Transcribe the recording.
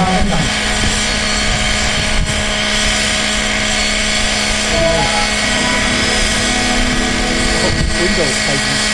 哦，温州太极。